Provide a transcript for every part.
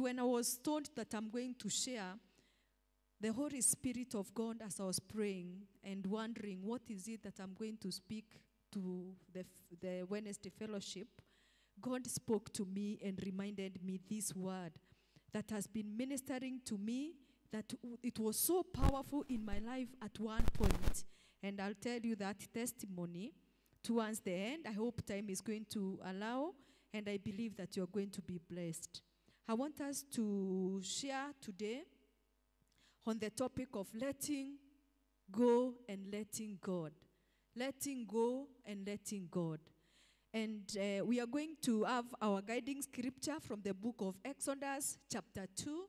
when I was told that I'm going to share, the Holy Spirit of God, as I was praying and wondering what is it that I'm going to speak to the, the Wednesday fellowship, God spoke to me and reminded me this word that has been ministering to me, that it was so powerful in my life at one point. And I'll tell you that testimony towards the end. I hope time is going to allow, and I believe that you're going to be blessed. I want us to share today on the topic of letting go and letting God. Letting go and letting God. And uh, we are going to have our guiding scripture from the book of Exodus, chapter 2,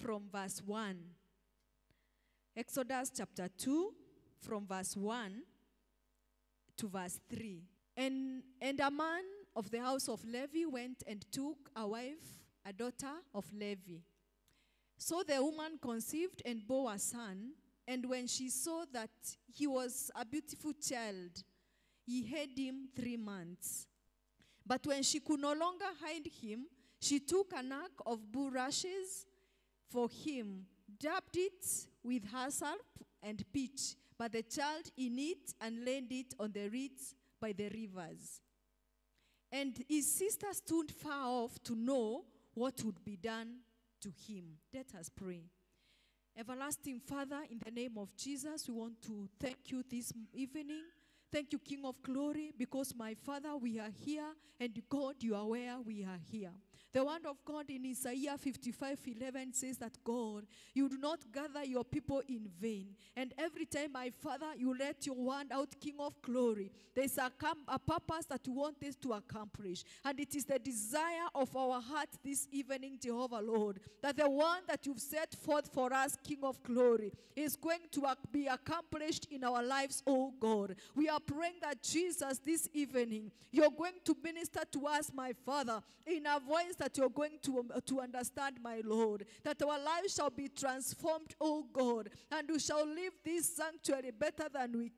from verse 1. Exodus chapter 2, from verse 1 to verse 3. And, and a man of the house of Levi went and took a wife, a daughter of Levi. So the woman conceived and bore a son, and when she saw that he was a beautiful child, he hid him three months. But when she could no longer hide him, she took an ark of bulrushes for him, dabbed it with hyssop and pitch, but the child in it, and laid it on the reeds by the rivers. And his sister stood far off to know what would be done to him. Let us pray. Everlasting Father, in the name of Jesus, we want to thank you this evening. Thank you, King of Glory, because my Father, we are here, and God, you are where we are here. The word of God in Isaiah 55 11 says that God, you do not gather your people in vain. And every time, my Father, you let your word out, King of Glory, there's a, a purpose that you want this to accomplish. And it is the desire of our heart this evening, Jehovah Lord, that the one that you've set forth for us, King of Glory, is going to be accomplished in our lives, oh God. We are praying that Jesus, this evening, you're going to minister to us, my Father, in a voice that you're going to, um, to understand, my Lord, that our lives shall be transformed, oh God, and we shall leave this sanctuary better than we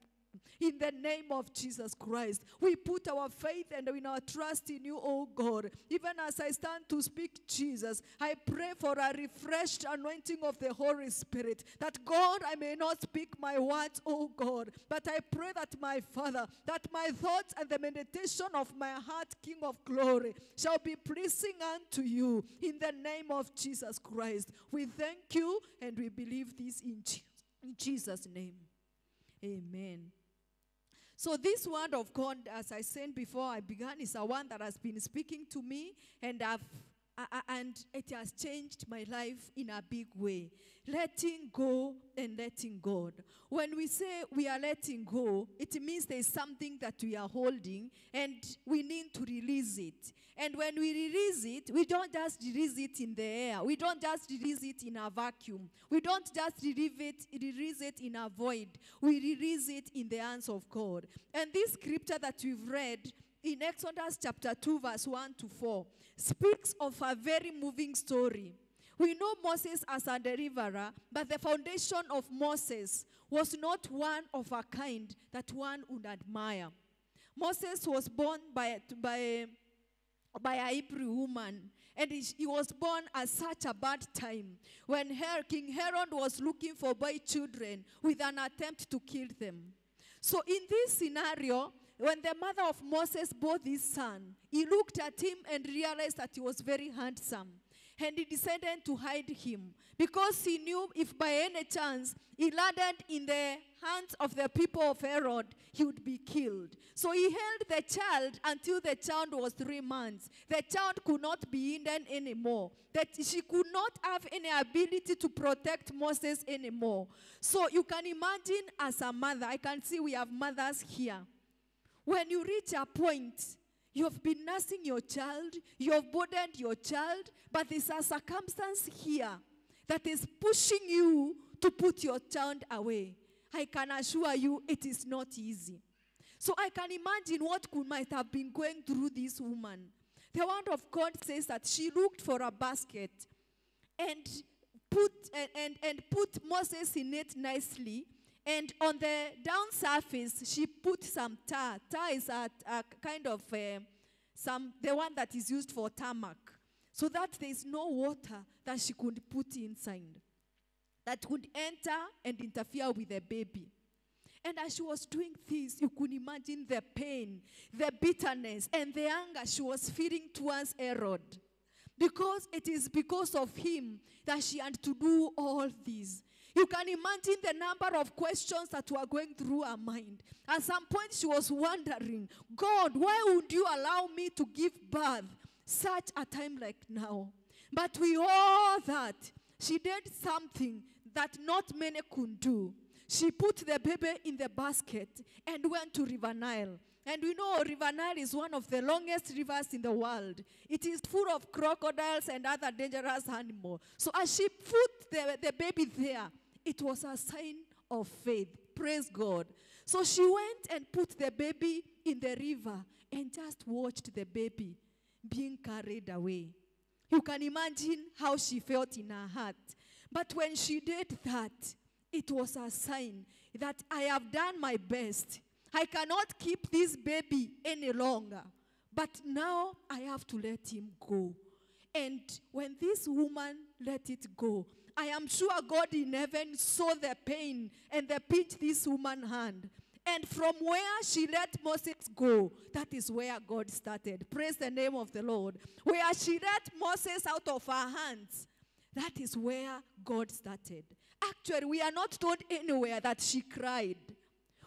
in the name of Jesus Christ. We put our faith and in our trust in you, O God. Even as I stand to speak Jesus, I pray for a refreshed anointing of the Holy Spirit. That God, I may not speak my words, O God, but I pray that my Father, that my thoughts and the meditation of my heart, King of glory, shall be pleasing unto you in the name of Jesus Christ. We thank you and we believe this in, Je- in Jesus' name. Amen. So, this word of God, as I said before I began, is a one that has been speaking to me, and I've Uh, uh, and it has changed my life in a big way. Letting go and letting God. When we say we are letting go, it means there is something that we are holding and we need to release it. And when we release it, we don't just release it in the air. We don't just release it in a vacuum. We don't just release it, release it in a void. We release it in the hands of God. And this scripture that we've read in Exodus chapter 2, verse 1 to 4, speaks of a very moving story. We know Moses as a deliverer, but the foundation of Moses was not one of a kind that one would admire. Moses was born by, by, by a Hebrew woman, and he, was born at such a bad time when Her- King Herod was looking for boy children with an attempt to kill them. So, in this scenario, when the mother of Moses bore this son, he looked at him and realized that he was very handsome. And he decided to hide him because he knew if by any chance he landed in the hands of the people of Herod, he would be killed. So he held the child until the child was three months. The child could not be hidden anymore. That she could not have any ability to protect Moses anymore. So you can imagine as a mother, I can see we have mothers here. When you reach a point, you have been nursing your child, you have burdened your child, but there's a circumstance here that is pushing you to put your child away. I can assure you it is not easy. So I can imagine what could might have been going through this woman. The word of God says that she looked for a basket and put and, and, and put Moses in it nicely. And on the down surface, she put some tar. Tar is a, a kind of uh, some the one that is used for tarmac. so that there is no water that she could put inside that would enter and interfere with the baby. And as she was doing this, you could imagine the pain, the bitterness, and the anger she was feeling towards Herod. Because it is because of him that she had to do all this. You can imagine the number of questions that were going through her mind. At some point, she was wondering, God, why would you allow me to give birth such a time like now? But with all that, she did something that not many could do. She put the baby in the basket and went to River Nile. And we know River Nile is one of the longest rivers in the world. It is full of crocodiles and other dangerous animals. So as she put the, the baby there, it was a sign of faith. Praise God. So she went and put the baby in the river and just watched the baby being carried away. You can imagine how she felt in her heart. But when she did that, it was a sign that I have done my best. I cannot keep this baby any longer. But now I have to let him go. And when this woman let it go, I am sure God in heaven saw the pain and the pinch this woman hand. And from where she let Moses go, that is where God started. Praise the name of the Lord. Where she let Moses out of her hands, that is where God started. Actually, we are not told anywhere that she cried.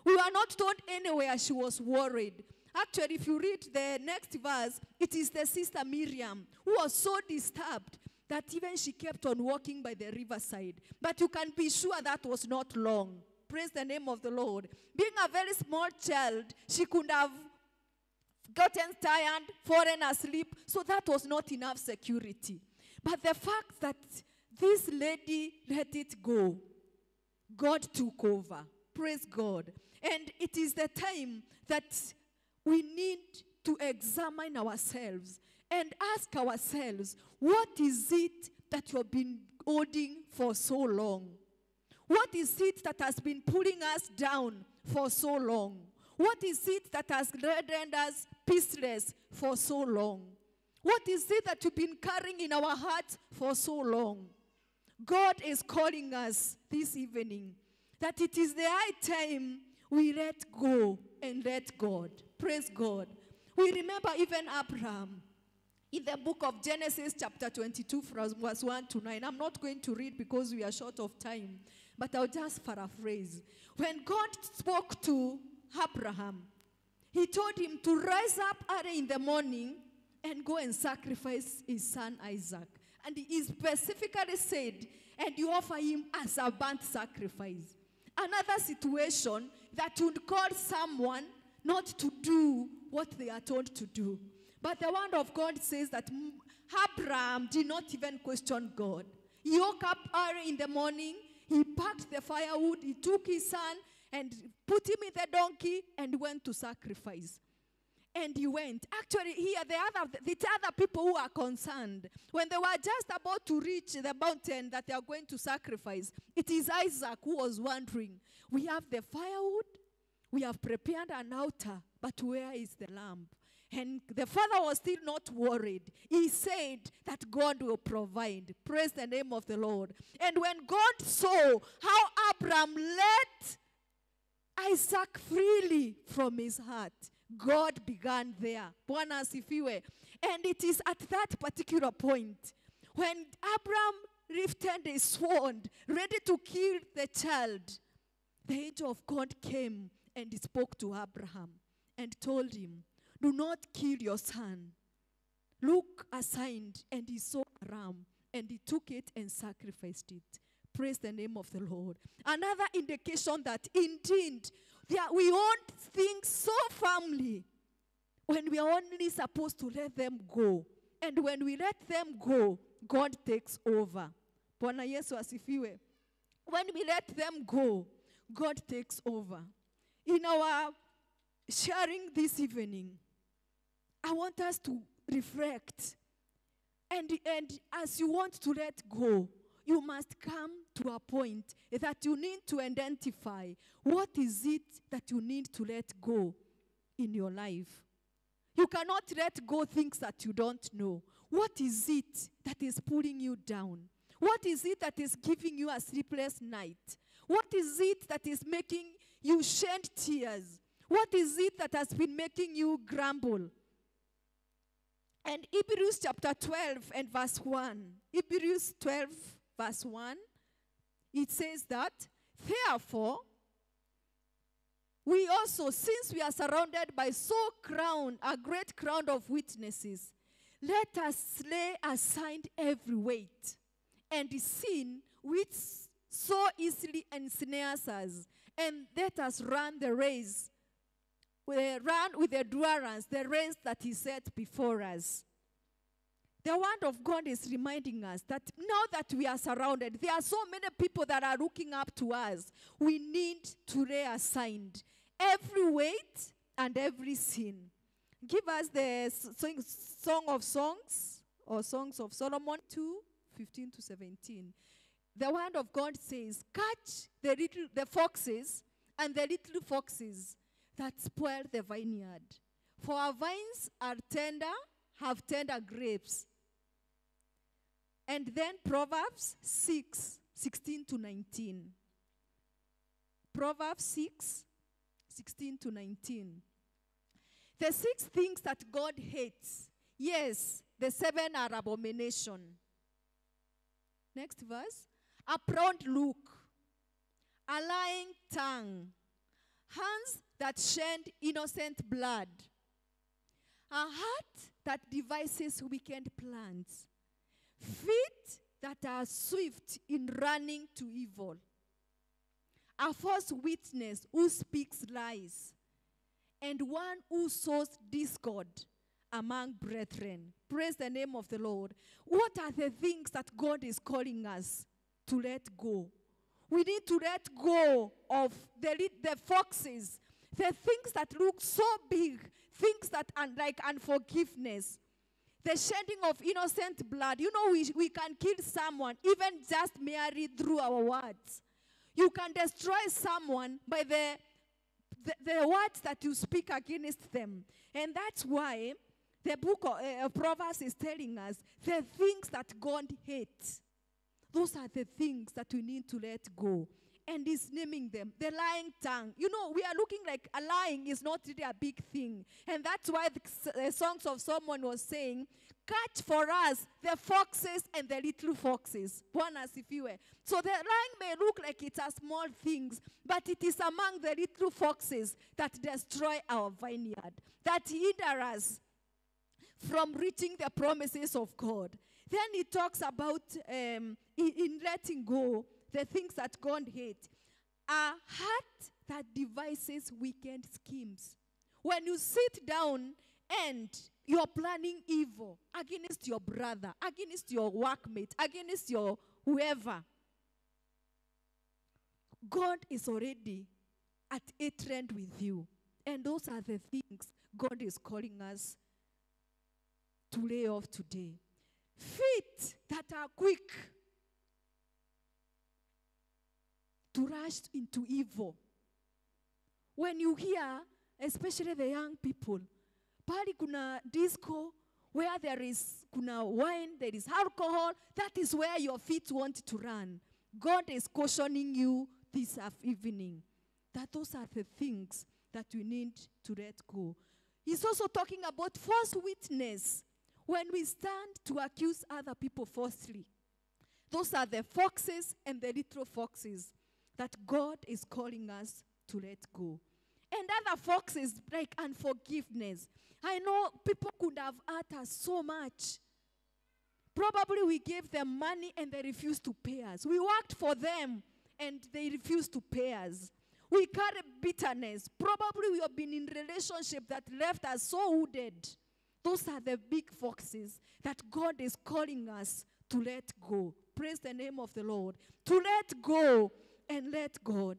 We are not told anywhere she was worried. Actually, if you read the next verse, it is the sister Miriam who was so disturbed that even she kept on walking by the riverside. But you can be sure that was not long. Praise the name of the Lord. Being a very small child, she could have gotten tired, fallen asleep, so that was not enough security. But the fact that this lady let it go, God took over. Praise God. And it is the time that we need to examine ourselves and ask ourselves, what is it that you have been holding for so long? What is it that has been pulling us down for so long? What is it that has rendered us peaceless for so long? What is it that you've been carrying in our hearts for so long? God is calling us this evening that it is the high time we let go and let God. Praise God. We remember even Abraham in the book of Genesis, chapter 22, from verse 1 to 9. I'm not going to read because we are short of time, but I'll just paraphrase. When God spoke to Abraham, he told him to rise up early in the morning and go and sacrifice his son Isaac. And he specifically said, and you offer him as a burnt sacrifice. Another situation that would call someone not to do what they are told to do. But the word of God says that Abraham did not even question God. He woke up early in the morning, he packed the firewood, he took his son and put him in the donkey and went to sacrifice. And he went. Actually, here the other the other people who are concerned, when they were just about to reach the mountain that they are going to sacrifice, it is Isaac who was wondering, we have the firewood, we have prepared an altar, but where is the lamb? And the father was still not worried. He said that God will provide. Praise the name of the Lord. And when God saw how Abraham let Isaac freely from his heart, God began there. Bwana asifiwe. And it is at that particular point when Abraham lifted his sword, ready to kill the child, the angel of God came and spoke to Abraham and told him, Do not kill your son. Look aside. And he saw a ram and he took it and sacrificed it. Praise the name of the Lord. Another indication that indeed we want things so firmly when we are only supposed to let them go. And when we let them go, God takes over. Bwana Yesu asifiwe. When we let them go, God takes over. In our sharing this evening, I want us to reflect. And, and as you want to let go, you must come to a point that you need to identify what is it that you need to let go in your life. You cannot let go things that you don't know. What is it that is pulling you down? What is it that is giving you a sleepless night? What is it that is making you shed tears? What is it that has been making you grumble? And Hebrews chapter 12 and verse 1. Hebrews 12, verse 1. It says that, therefore, we also, since we are surrounded by so crown, a great crowd of witnesses, let us lay aside every weight and sin which so easily ensnares us, and let us run the race, we run with endurance the race that is set before us. The word of God is reminding us that now that we are surrounded, there are so many people that are looking up to us. We need to aside every weight and every sin. Give us the song, Song of Songs or Songs of Solomon 2 15 to 17. The word of God says, Catch the little the foxes and the little foxes that spoil the vineyard. For our vines are tender, have tender grapes. And then Proverbs 6 16 to 19. Proverbs 6 16 to 19. The six things that God hates. Yes, the seven are abomination. Next verse. A proud look, a lying tongue, hands that shed innocent blood, a heart that devises wicked plans, feet that are swift in running to evil, a false witness who speaks lies, and one who sows discord among brethren. Praise the name of the Lord. What are the things that God is calling us to let go? We need to let go of the, the foxes, the things that look so big, things that are like unforgiveness, the shedding of innocent blood. You know, we, we can kill someone even just merely through our words. You can destroy someone by the, the, the words that you speak against them. And that's why the book of uh, Proverbs is telling us the things that God hates. Those are the things that we need to let go. And he's naming them the lying tongue. You know, we are looking like a lying is not really a big thing. And that's why the, the songs of Solomon was saying, Catch for us the foxes and the little foxes. Bwana asifiwe. So the lying may look like it's a small things, but it is among the little foxes that destroy our vineyard, that hinder us from reaching the promises of God. Then he talks about um, in letting go the things that God hates. A heart that devises wicked schemes. When you sit down and you're planning evil against your brother, against your workmate, against your whoever, God is already at a trend with you. And those are the things God is calling us to lay off today. Feet that are quick to rush into evil. When you hear, especially the young people, pali kuna disco where there is kuna wine, there is alcohol, that is where your feet want to run. God is cautioning you this evening that those are the things that we need to let go. He's also talking about false witness. When we stand to accuse other people falsely, those are the foxes and the little foxes that God is calling us to let go. And other foxes like unforgiveness. I know people could have hurt us so much. Probably we gave them money and they refused to pay us. We worked for them and they refused to pay us. We carry bitterness. Probably we have been in relationship that left us so wounded. Those are the big foxes that God is calling us to let go. Praise the name of the Lord. To let go and let God.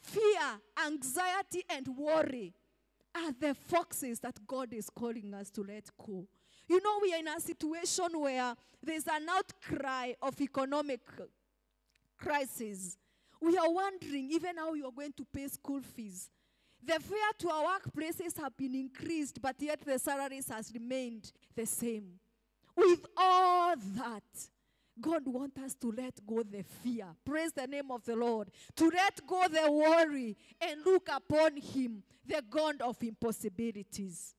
Fear, anxiety, and worry are the foxes that God is calling us to let go. You know, we are in a situation where there's an outcry of economic crisis. We are wondering even how you are going to pay school fees. The fare to our workplaces have been increased, but yet the salaries has remained the same. With all that, God wants us to let go the fear. Praise the name of the Lord. To let go the worry and look upon Him, the God of impossibilities.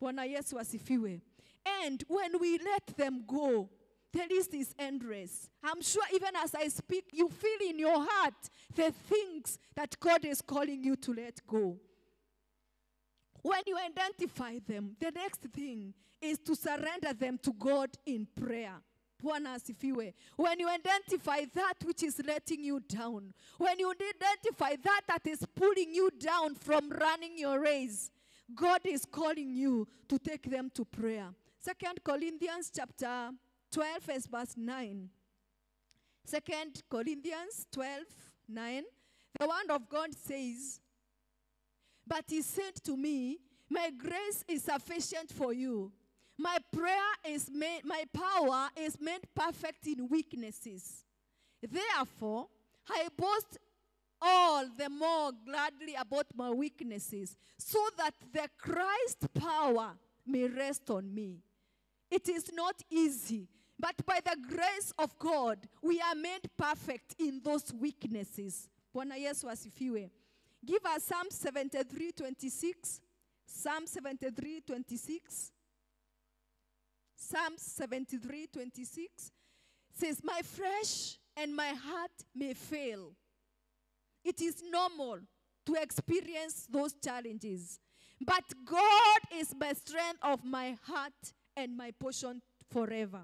Bwana Yesu asifiwe. And when we let them go, the list is endless. I'm sure even as I speak, you feel in your heart the things that God is calling you to let go. When you identify them, the next thing is to surrender them to God in prayer. Bwana asifiwe. When you identify that which is letting you down, when you identify that that is pulling you down from running your race, God is calling you to take them to prayer. Second Corinthians chapter 12 verse 9. Second Corinthians 12, 9. The word of God says, But he said to me, My grace is sufficient for you. My prayer is made, my power is made perfect in weaknesses. Therefore, I boast all the more gladly about my weaknesses, so that the Christ power may rest on me. It is not easy, but by the grace of God, we are made perfect in those weaknesses. Bwana Yesu asifiwe. Give us Psalm 73, 26. Psalm 73, 26. Psalm 73, 26 says, My flesh and my heart may fail. It is normal to experience those challenges. But God is my strength of my heart and my portion forever.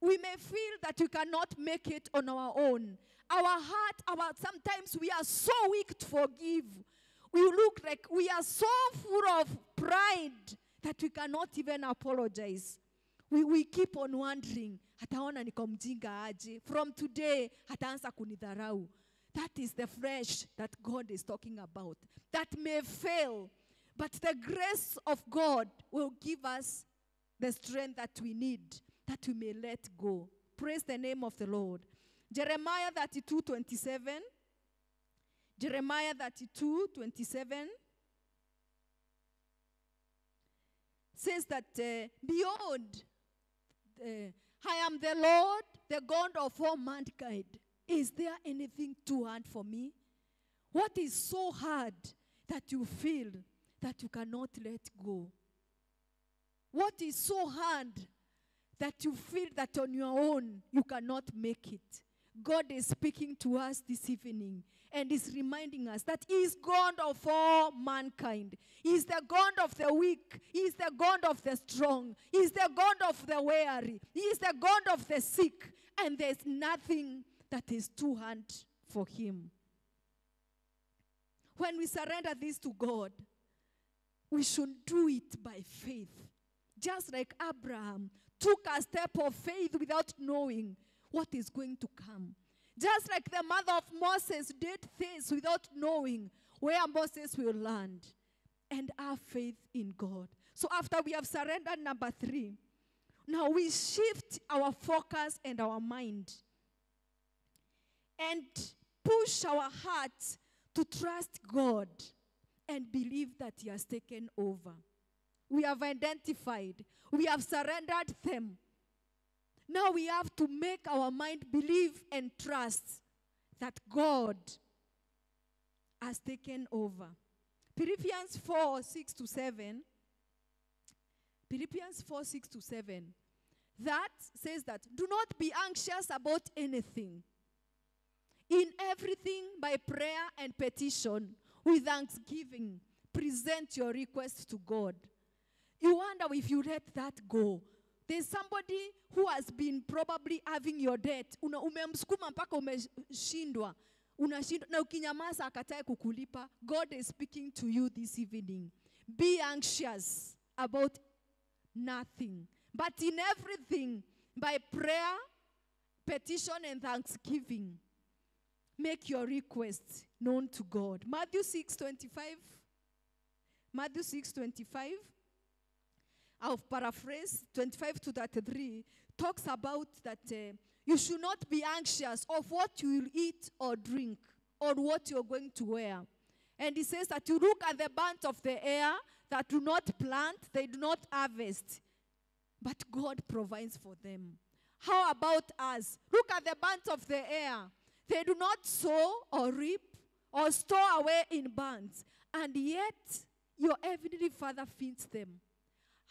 We may feel that we cannot make it on our own. Our heart, our sometimes we are so weak to forgive. We look like we are so full of pride that we cannot even apologize. We, we keep on wondering, hataona niko aje. From today, hataanza kunidharau. That is the flesh that God is talking about. That may fail, but the grace of God will give us the strength that we need, that we may let go. Praise the name of the Lord. Jeremiah 32 27. Jeremiah 32 27 says that, uh, Behold, uh, Uh, I am the Lord, the God of all mankind. Is there anything too hard for me? What is so hard that you feel that you cannot let go? What is so hard that you feel that on your own you cannot make it? God is speaking to us this evening and is reminding us that He is God of all mankind. He is the God of the weak. He is the God of the strong. He is the God of the weary. He is the God of the sick. And there's nothing that is too hard for Him. When we surrender this to God, we should do it by faith. Just like Abraham took a step of faith without knowing what is going to come. Just like the mother of Moses did things without knowing where Moses will land. And our faith in God. So after we have surrendered number three, now we shift our focus and our mind and push our hearts to trust God and believe that He has taken over. We have identified, we have surrendered them. Now we have to make our mind believe and trust that God has taken over. Philippians 4 6 to 7. Philippians 4 6 to 7. That says that do not be anxious about anything. In everything, by prayer and petition, with thanksgiving, present your request to God. You wonder if you let that go. There's somebody who has been probably having your debt. Una, umemsukuma mpaka umeshindwa. Unashindwa na ukinyamaza akatae kukulipa. God is speaking to you this evening. Be anxious about nothing, but in everything by prayer, petition and thanksgiving make your requests known to God. Matthew 6:25 Matthew 6:25 Paraphrase 25 to 33 talks about that uh, you should not be anxious of what you will eat or drink or what you're going to wear. And he says that you look at the birds of the air that do not plant, they do not harvest, but God provides for them. How about us? Look at the birds of the air. They do not sow or reap or store away in barns, and yet your heavenly Father feeds them.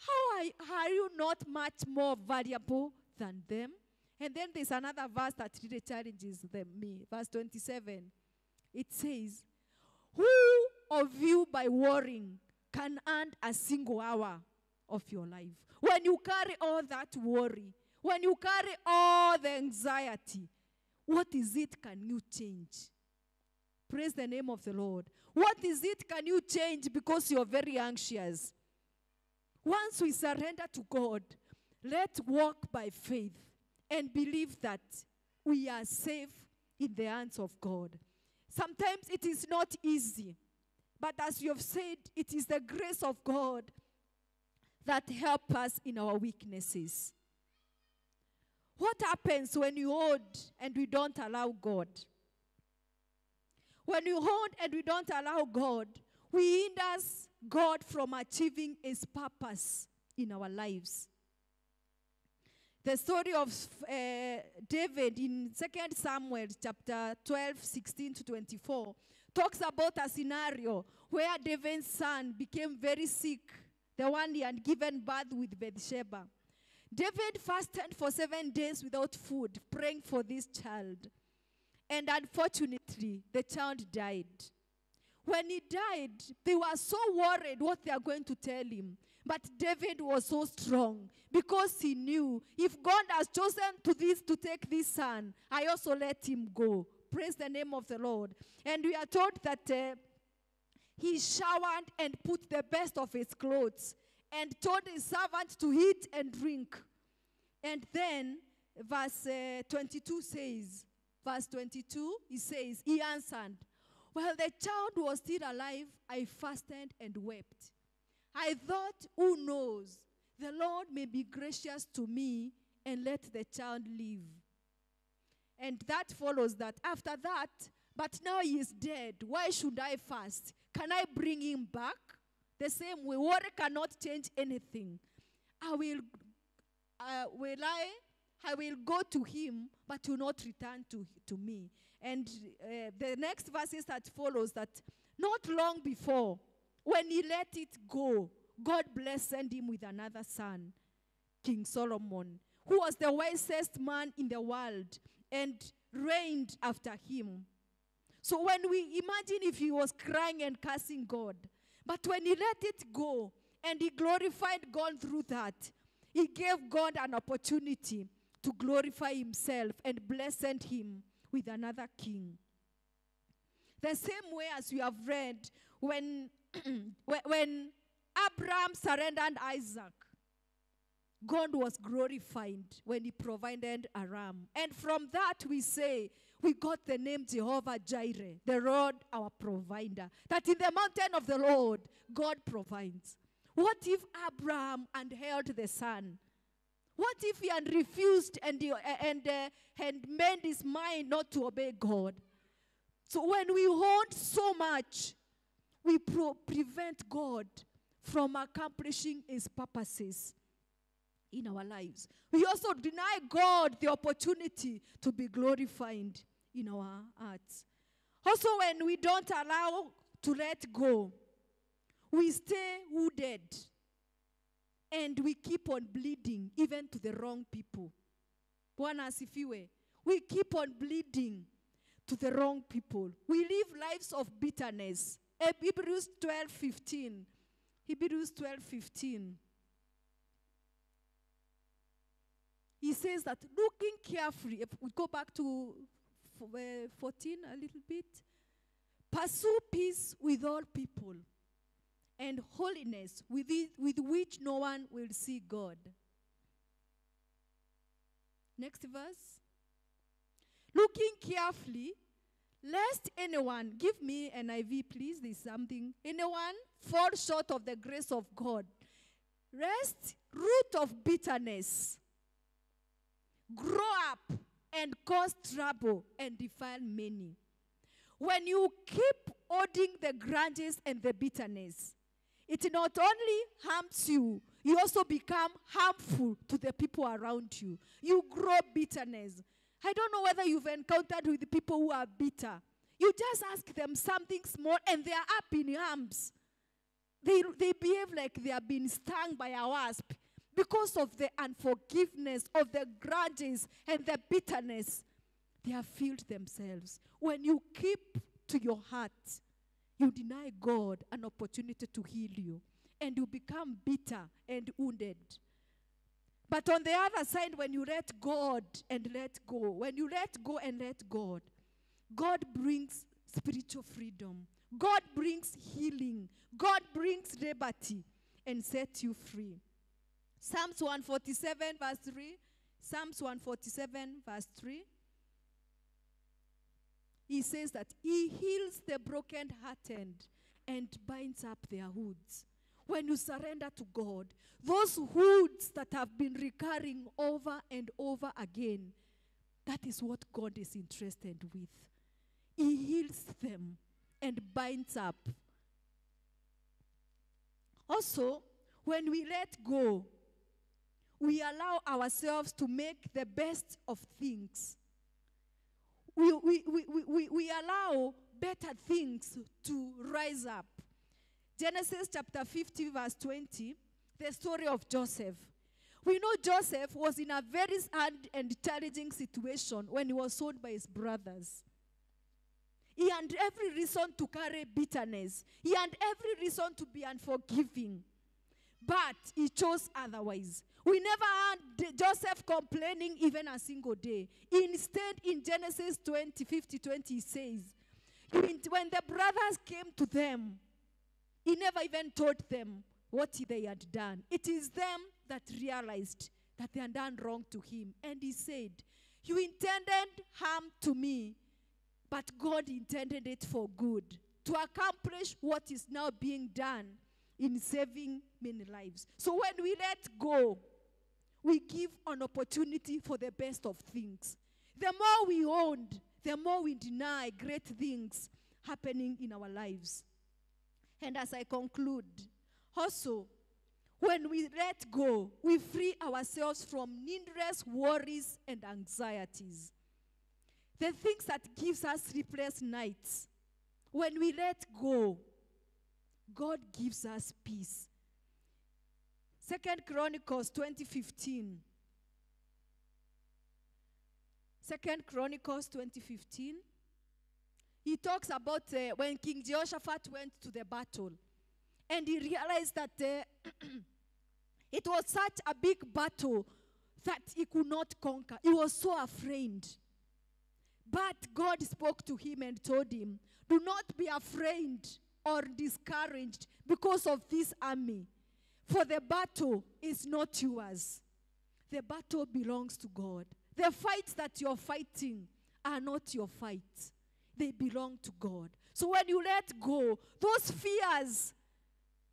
How are, are you not much more valuable than them? And then there's another verse that really challenges them, me. Verse 27. It says, Who of you by worrying can earn a single hour of your life? When you carry all that worry, when you carry all the anxiety, what is it can you change? Praise the name of the Lord. What is it can you change because you're very anxious? Once we surrender to God, let's walk by faith and believe that we are safe in the hands of God. Sometimes it is not easy, but as you have said, it is the grace of God that help us in our weaknesses. What happens when you hold and we don't allow God? When we hold and we don't allow God, we hinder God from achieving his purpose in our lives. The story of uh, David in 2 Samuel chapter 12, 16 to 24 talks about a scenario where David's son became very sick, the one he had given birth with Bathsheba. David fasted for seven days without food, praying for this child. And unfortunately, the child died. When he died, they were so worried what they are going to tell him. But David was so strong because he knew if God has chosen to this to take this son, I also let him go. Praise the name of the Lord. And we are told that uh, he showered and put the best of his clothes and told his servant to eat and drink. And then verse uh, 22 says, verse 22, he says, he answered, while the child was still alive, I fasted and wept. I thought, who knows, the Lord may be gracious to me and let the child live. And that follows that. After that, but now he is dead. Why should I fast? Can I bring him back? The same way, worry cannot change anything. I will, uh, will I, I will go to him, but will not return to, to me. And uh, the next verses that follows that not long before, when he let it go, God blessed him with another son, King Solomon, who was the wisest man in the world and reigned after him. So when we imagine if he was crying and cursing God, but when he let it go and he glorified God through that, he gave God an opportunity to glorify himself and blessed him with another king. The same way as we have read when, when Abraham surrendered Isaac, God was glorified when he provided a ram. And from that we say, we got the name Jehovah Jireh, the Lord our provider. That in the mountain of the Lord, God provides. What if Abraham had held the son? What if he had refused and, and, uh, and made his mind not to obey God? So when we hold so much, we pro- prevent God from accomplishing his purposes in our lives. We also deny God the opportunity to be glorified in our hearts. Also, when we don't allow to let go, we stay wounded and we keep on bleeding even to the wrong people. Bwana asifiwe. We keep on bleeding to the wrong people. We live lives of bitterness. Hebrews 12 15. Hebrews 12 15. He says that looking carefully, if we go back to uh, 14 a little bit, pursue peace with all people and holiness with, it, with which no one will see God. Next verse. Looking carefully, lest anyone, give me an IV, please, there's something, anyone fall short of the grace of God. Rest, root of bitterness, grow up and cause trouble and defile many. When you keep holding the grudges and the bitterness, it not only harms you, you also become harmful to the people around you. You grow bitterness. I don't know whether you've encountered with people who are bitter. You just ask them something small and they are up in arms. They, they behave like they are being stung by a wasp because of the unforgiveness, of the grudges, and the bitterness. They have filled themselves. When you keep to your heart, you deny God an opportunity to heal you, and you become bitter and wounded. But on the other side, when you let God and let go, when you let go and let God, God brings spiritual freedom. God brings healing. God brings liberty and sets you free. Psalms 147, verse 3. Psalms 147, verse 3. He says that He heals the brokenhearted and binds up their wounds. When you surrender to God, those wounds that have been recurring over and over again, that is what God is interested with. He heals them and binds up. Also, when we let go, we allow ourselves to make the best of things. We, we, we, we, we allow better things to rise up. Genesis chapter 50, verse 20, the story of Joseph. We know Joseph was in a very hard and challenging situation when he was sold by his brothers. He had every reason to carry bitterness. He had every reason to be unforgiving. But he chose otherwise. We never had Joseph complaining even a single day. Instead, in Genesis 20, 50, 20, he says, when the brothers came to them, he never even told them what they had done. It is them that realized that they had done wrong to him. And he said, You intended harm to me, but God intended it for good to accomplish what is now being done in saving many lives. So when we let go, we give an opportunity for the best of things. The more we owned, the more we deny great things happening in our lives. And as I conclude, also, when we let go, we free ourselves from needless worries and anxieties the things that gives us sleepless nights. When we let go, God gives us peace. Second Chronicles 2015. Second Chronicles 2015. He talks about uh, when King Jehoshaphat went to the battle. And he realized that uh, it was such a big battle that he could not conquer. He was so afraid. But God spoke to him and told him, Do not be afraid or discouraged because of this army, for the battle is not yours. The battle belongs to God. The fights that you're fighting are not your fight, they belong to God. So when you let go, those fears,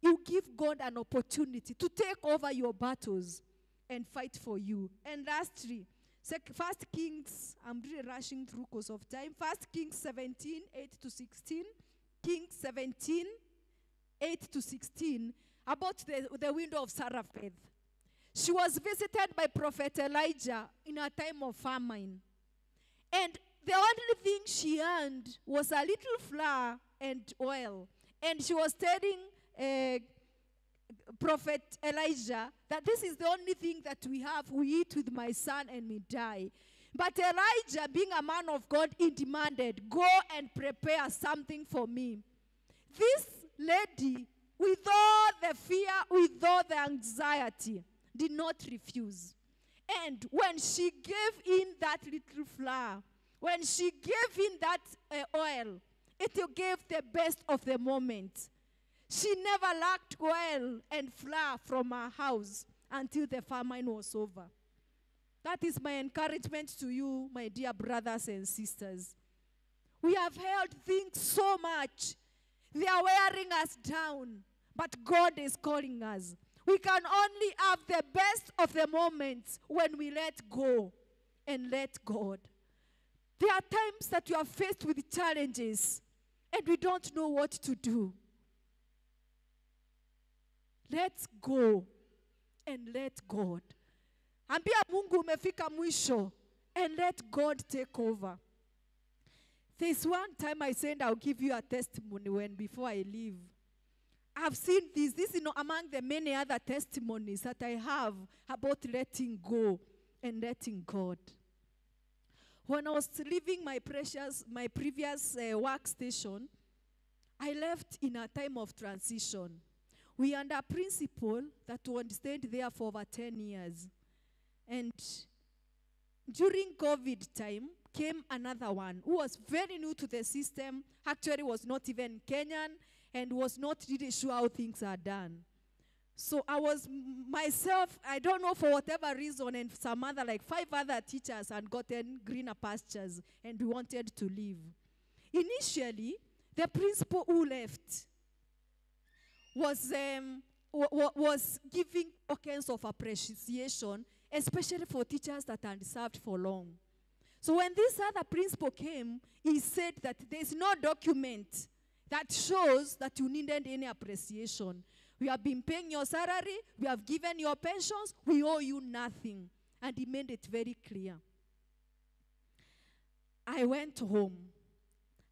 you give God an opportunity to take over your battles and fight for you. And lastly, First Kings, I'm really rushing through because of time. First Kings 17, 8 to 16. Kings 17, 8 to 16, about the, the widow of Zarephath. She was visited by Prophet Elijah in a time of famine. And the only thing she earned was a little flour and oil. And she was telling uh, Prophet Elijah that this is the only thing that we have. We eat with my son and we die. But Elijah, being a man of God, he demanded, Go and prepare something for me. This lady, with all the fear, with all the anxiety, did not refuse. And when she gave in that little flour, when she gave in that uh, oil, it gave the best of the moment. She never lacked oil and flour from her house until the famine was over. That is my encouragement to you, my dear brothers and sisters. We have held things so much, they are wearing us down, but God is calling us. We can only have the best of the moments when we let go and let God. There are times that you are faced with challenges and we don't know what to do. Let's go and let God. Ambia Mungu umefika mwisho and let God take over. There's one time I said I'll give you a testimony when before I leave. I've seen this. This is among the many other testimonies that I have about letting go and letting God. When I was leaving my precious, my previous uh, workstation, I left in a time of transition. We under a principal that would stayed there for over 10 years. And during COVID time came another one who was very new to the system, actually was not even Kenyan, and was not really sure how things are done. So I was myself, I don't know for whatever reason, and some other, like five other teachers had gotten greener pastures and we wanted to leave. Initially, the principal who left was, um, wa- wa- was giving tokens of appreciation, especially for teachers that had served for long. So when this other principal came, he said that there's no document that shows that you needed any appreciation. We have been paying your salary, we have given your pensions, we owe you nothing. And he made it very clear. I went home.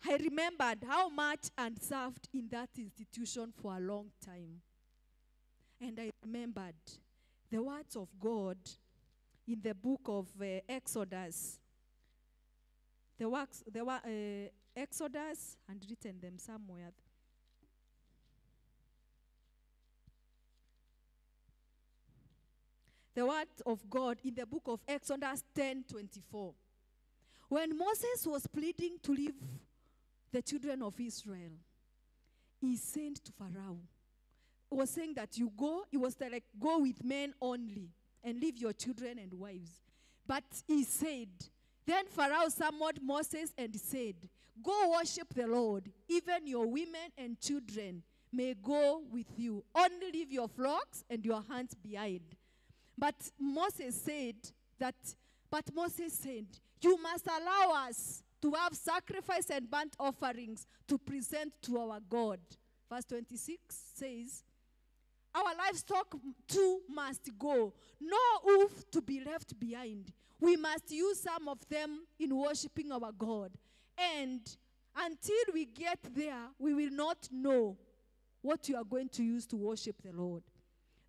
I remembered how much I had served in that institution for a long time. And I remembered the words of God in the book of uh, Exodus. The works, wa- uh, Exodus, and written them somewhere. The word of God in the book of Exodus 10 24. When Moses was pleading to leave the children of Israel, he sent to Pharaoh. He was saying that you go, he was like, go with men only and leave your children and wives. But he said, then Pharaoh summoned Moses and said, Go worship the Lord. Even your women and children may go with you. Only leave your flocks and your hands behind. But Moses said that, but Moses said, You must allow us to have sacrifice and burnt offerings to present to our God. Verse 26 says, Our livestock too must go, no hoof to be left behind. We must use some of them in worshiping our God. And until we get there, we will not know what you are going to use to worship the Lord.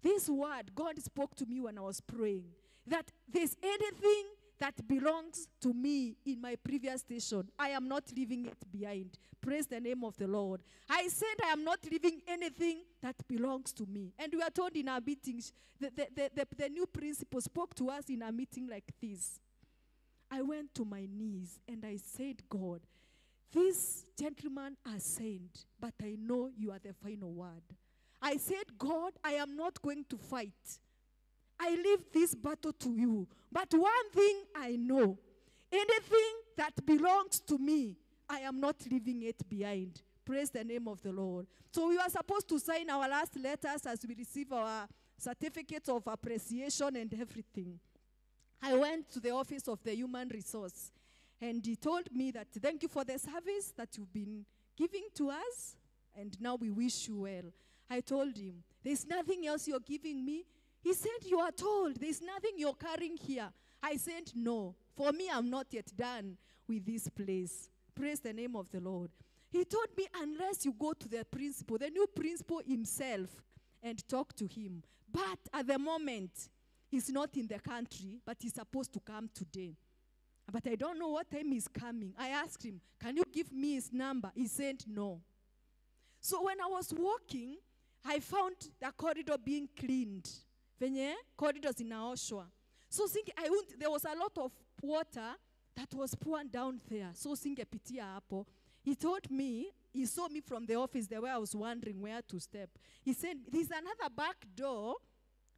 This word, God spoke to me when I was praying that there's anything that belongs to me in my previous station, I am not leaving it behind. Praise the name of the Lord. I said I am not leaving anything that belongs to me. And we are told in our meetings, the, the, the, the, the new principal spoke to us in a meeting like this. I went to my knees and I said, God, this gentleman has said, but I know you are the final word. I said, God, I am not going to fight. I leave this battle to you. But one thing I know anything that belongs to me, I am not leaving it behind. Praise the name of the Lord. So we were supposed to sign our last letters as we receive our certificates of appreciation and everything. I went to the office of the human resource and he told me that thank you for the service that you've been giving to us and now we wish you well. I told him, There's nothing else you're giving me. He said, You are told, there's nothing you're carrying here. I said, No. For me, I'm not yet done with this place. Praise the name of the Lord. He told me, Unless you go to the principal, the new principal himself, and talk to him. But at the moment, he's not in the country, but he's supposed to come today. But I don't know what time he's coming. I asked him, Can you give me his number? He said, No. So when I was walking, I found the corridor being cleaned. Venye corridors zinaoshwa. So singe, I there was a lot of water that was poured down there. So singepitia hapo. He told me, he saw me from the office there where I was wondering where to step. He said, There's another back door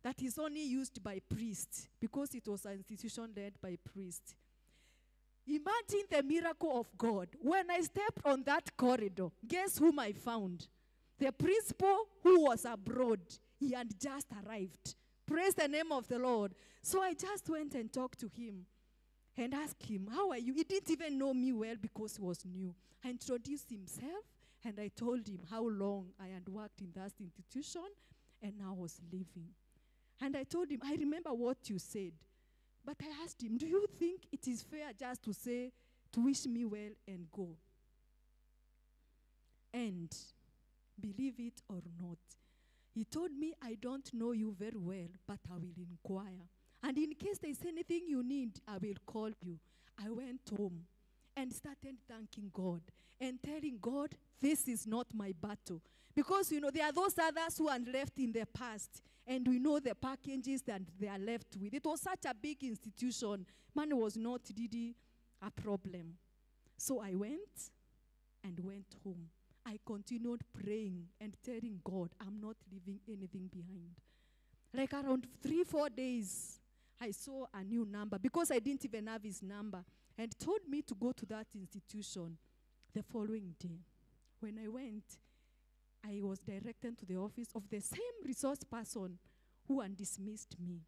that is only used by priests because it was an institution led by priests. Imagine the miracle of God. When I stepped on that corridor, guess whom I found? The principal who was abroad. He had just arrived. Praise the name of the Lord. So I just went and talked to him and asked him, How are you? He didn't even know me well because he was new. I introduced himself and I told him how long I had worked in that institution and I was leaving. And I told him, I remember what you said. But I asked him, Do you think it is fair just to say, to wish me well and go? And believe it or not, he told me, I don't know you very well, but I will inquire. And in case there's anything you need, I will call you. I went home and started thanking God and telling God, this is not my battle. Because, you know, there are those others who are left in the past, and we know the packages that they are left with. It was such a big institution. Money was not really a problem. So I went and went home. I continued praying and telling God, I'm not leaving anything behind. Like around three, four days, I saw a new number because I didn't even have his number and told me to go to that institution the following day. When I went, I was directed to the office of the same resource person who had dismissed me.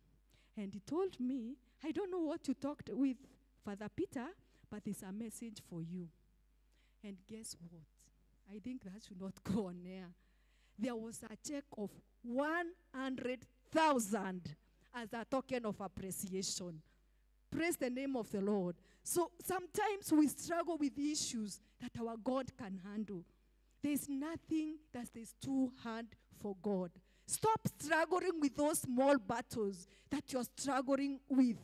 And he told me, I don't know what you talked with Father Peter, but there's a message for you. And guess what? I think that should not go on air. There was a check of 100,000 as a token of appreciation. Praise the name of the Lord. So sometimes we struggle with issues that our God can handle. There's nothing that is too hard for God. Stop struggling with those small battles that you're struggling with.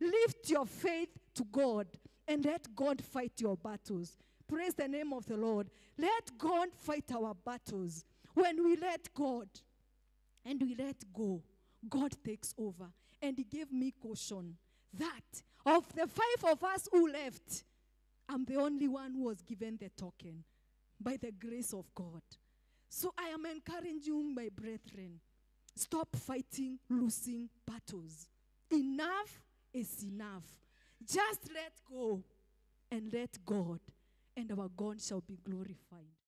Lift your faith to God and let God fight your battles. Praise the name of the Lord. Let God fight our battles. When we let God and we let go, God takes over. And He gave me caution that of the five of us who left, I'm the only one who was given the token by the grace of God. So I am encouraging my brethren stop fighting losing battles. Enough is enough. Just let go and let God, and our God shall be glorified.